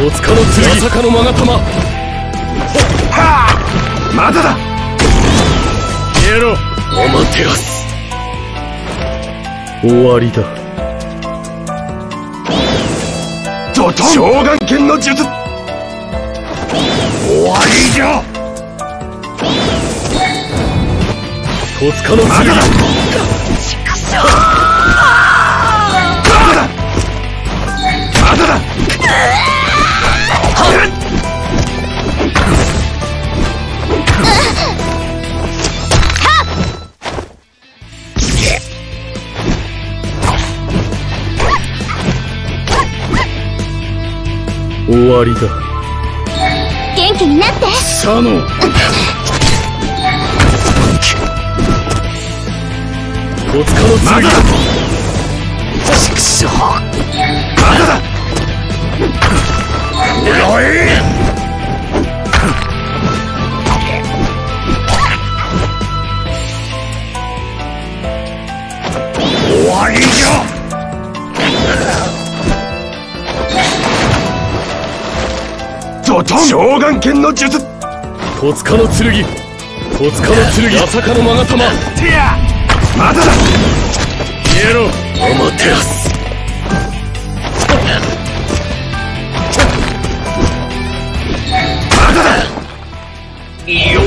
戸塚の剣まさかの勾玉はあまだだ消えろおまてらす終わりだドトン召喚剣の術終わりじゃ戸塚の剣まだだ終わりだ。元気になって。佐野戸塚の剣まだ。だまだだおい。終わりドトン召喚剣の術。戸塚の剣。戸塚の剣。まさかの勾玉。てやまだだ。消えろ。おまてらす。まだだ。よ